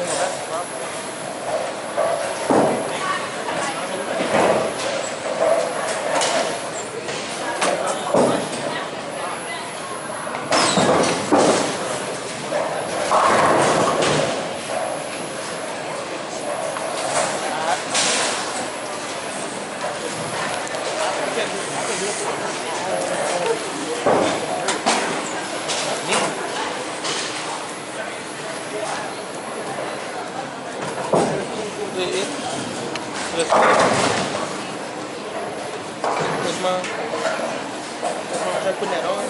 that's the problem. this That's mine. That's mine. Try putting I put it on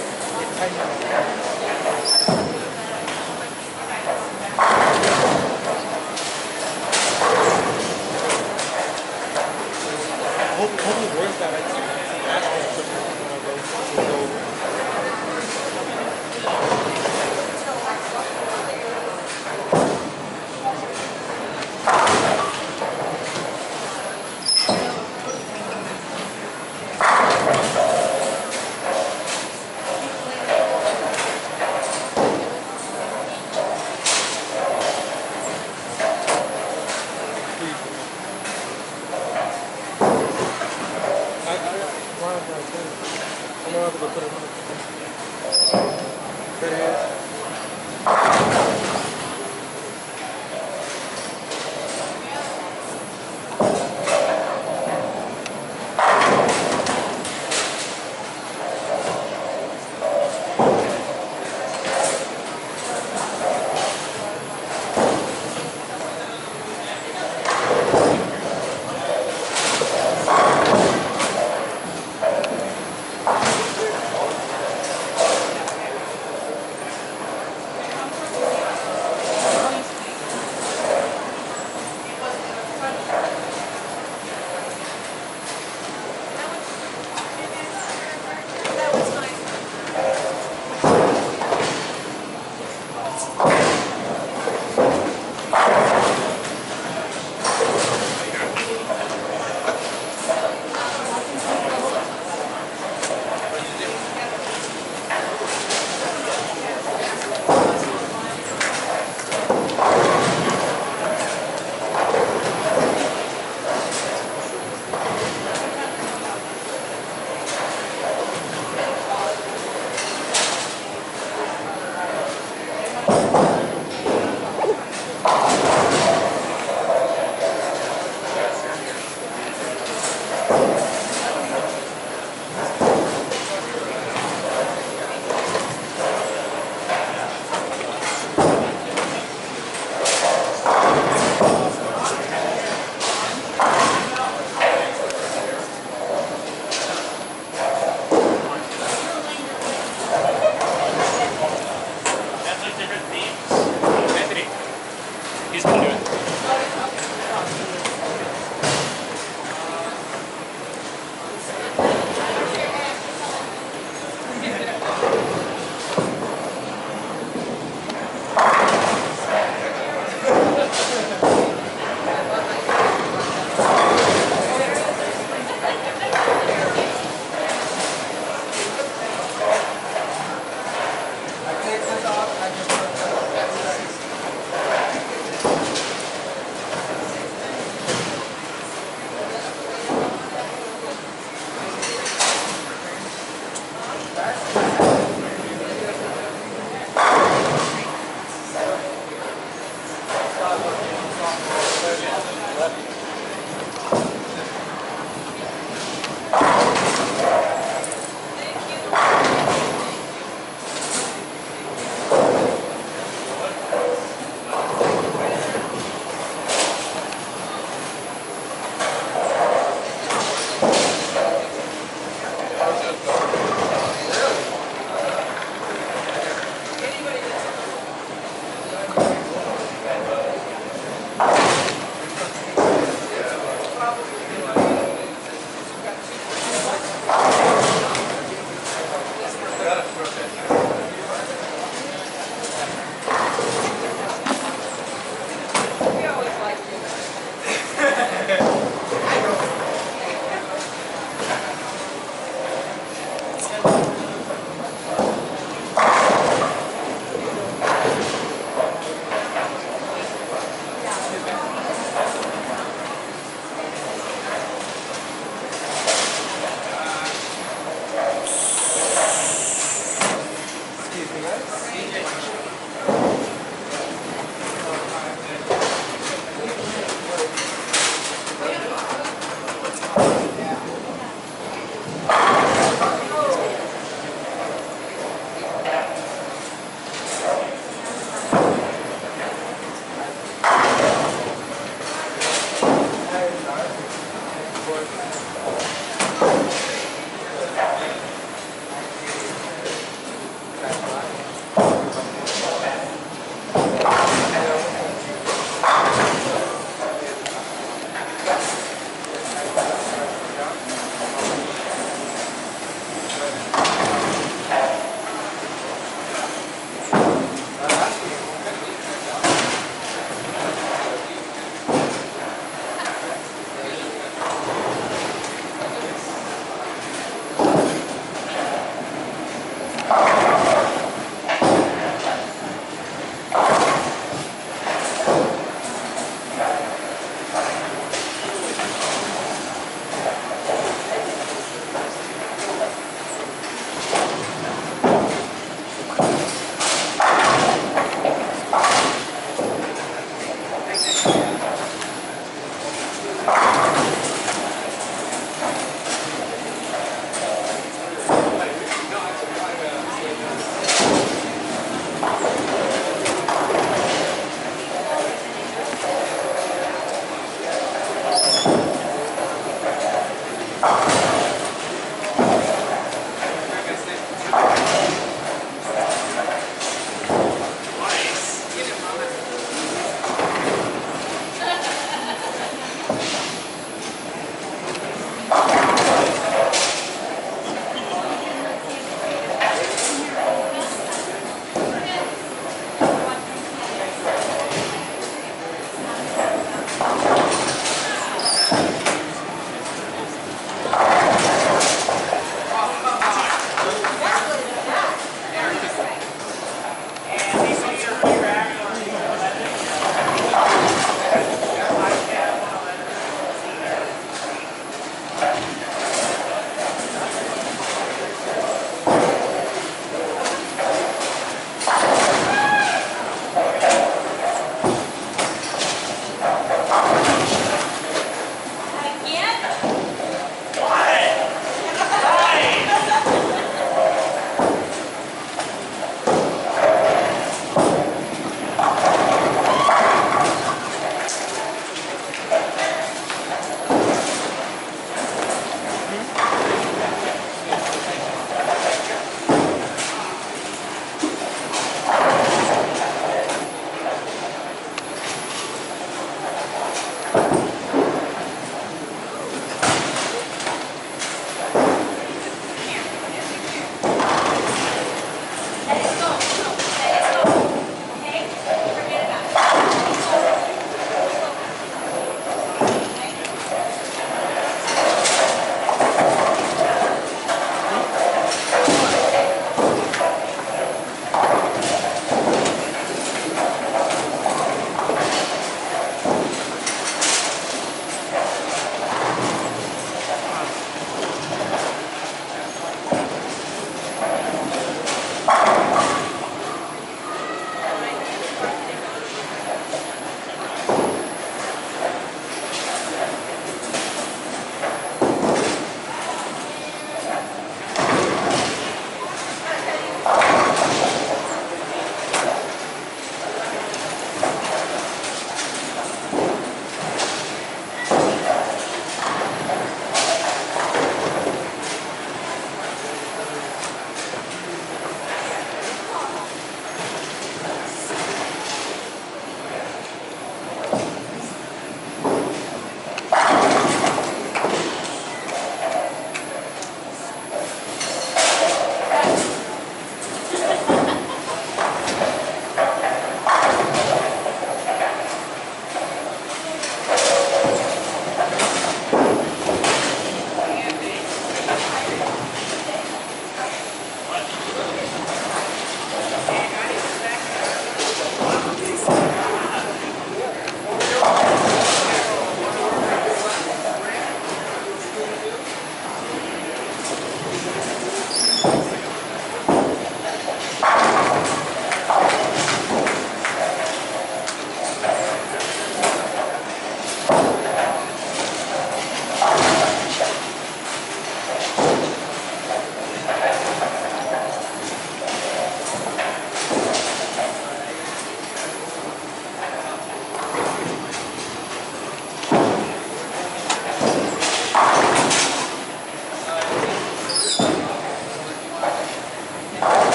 my road.